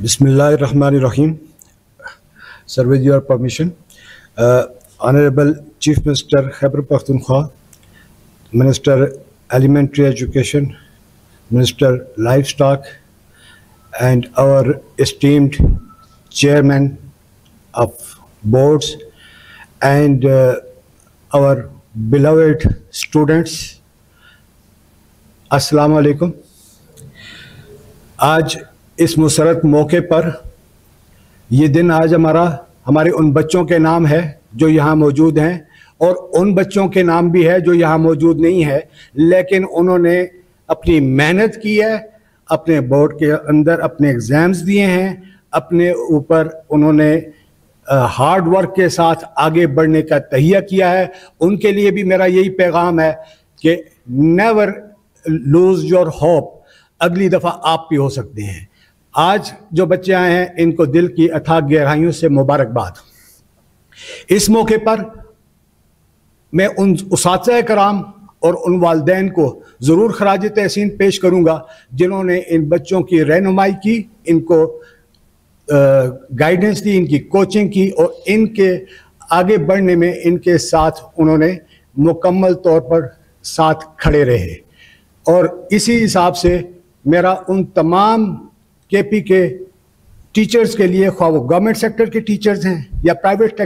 Bismillahirrahmanirrahim. Sir, with your permission, uh, Honorable Chief Minister Khyber Pakhtunkhwa, Minister Elementary Education, Minister Livestock, and our esteemed Chairman of Boards, and uh, our beloved students, Assalamu alaikum. आज इस मुसरत मौके पर, ये दिन आज हमारा, हमारे उन बच्चों के नाम है जो यहाँ मौजूद हैं, और उन बच्चों के नाम भी है जो यहाँ मौजूद नहीं है, लेकिन उन्होंने अपनी मेहनत की है, अपने बोर्ड के अंदर अपने एग्ज़ाम्स दिए हैं, अपने ऊपर उन्होंने हार्ड वर्क के साथ आगे बढ़ने का तहिया किया है। उनके लिए भी मेरा यही पैगाम है कि नेवर लूज योर होप अगली दफ़ा आप भी हो सकते हैं। आज जो बच्चे आए हैं, इनको दिल की अथाक गहराइयों से मुबारकबाद। इस मौके पर मैं उन उस कराम और उन वालदेन को ज़रूर खराज तहसीन पेश करूँगा, जिन्होंने इन बच्चों की रहनुमाई की, इनको गाइडेंस दी, इनकी कोचिंग की और इनके आगे बढ़ने में इनके साथ उन्होंने मुकम्मल तौर पर साथ खड़े रहे। और इसी हिसाब से मेरा उन तमाम के पी के टीचर्स के लिए ख्वा वो गवर्नमेंट सेक्टर के टीचर्स हैं या प्राइवेट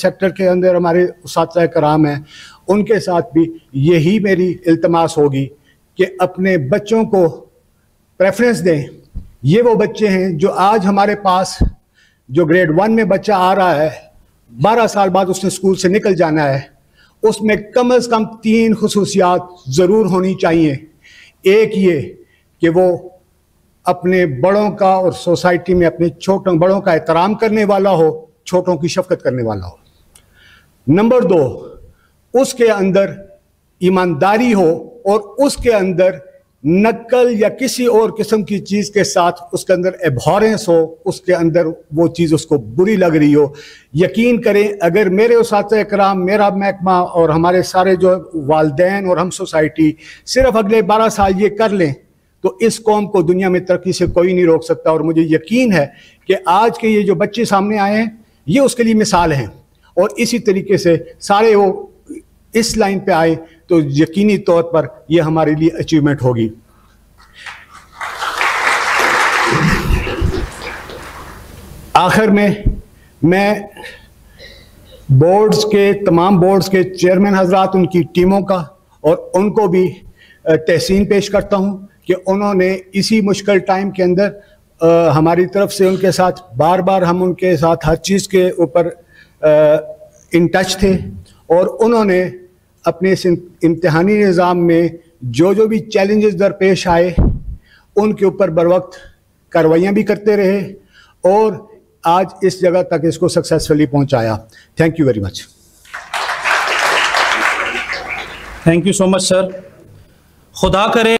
सेक्टर के अंदर हमारे उस कराम हैं, उनके साथ भी यही मेरी इल्तमास होगी कि अपने बच्चों को प्रेफरेंस दें। ये वो बच्चे हैं जो आज हमारे पास, जो ग्रेड वन में बच्चा आ रहा है, बारह साल बाद उसने स्कूल से निकल जाना है, उसमें कम अज़ कम तीन खसूसियात ज़रूर होनी चाहिए। एक ये कि वो अपने बड़ों का और सोसाइटी में अपने छोटों, बड़ों का एहतराम करने वाला हो, छोटों की शफकत करने वाला हो। नंबर दो, उसके अंदर ईमानदारी हो और उसके अंदर नकल या किसी और किस्म की चीज़ के साथ उसके अंदर एबॉरेंस हो, उसके अंदर वो चीज़ उसको बुरी लग रही हो। यकीन करें, अगर मेरे उस कराम मेरा महकमा और हमारे सारे जो वालदेन और हम सोसाइटी, सिर्फ़ अगले बारह साल ये कर लें तो इस कौम को दुनिया में तरक्की से कोई नहीं रोक सकता। और मुझे यकीन है कि आज के ये जो बच्चे सामने आए हैं, ये उसके लिए मिसाल हैं। और इसी तरीके से सारे वो इस लाइन पे आए तो यकीनी तौर पर ये हमारे लिए अचीवमेंट होगी। आखिर में मैं बोर्ड्स के, तमाम बोर्ड्स के चेयरमैन हजरात, उनकी टीमों का और उनको भी तहसीन पेश करता हूँ। कि उन्होंने इसी मुश्किल टाइम के अंदर आ, हमारी तरफ़ से उनके साथ बार बार हम उनके साथ हर चीज़ के ऊपर इन टच थे और उन्होंने अपने इस इम्तहानी निज़ाम में जो जो भी चैलेंजेस दरपेश आए उनके ऊपर बर वक्त कार्रवाइयाँ भी करते रहे और आज इस जगह तक इसको सक्सेसफुली पहुँचाया। Thank you very much thank you so much sir खुदा करे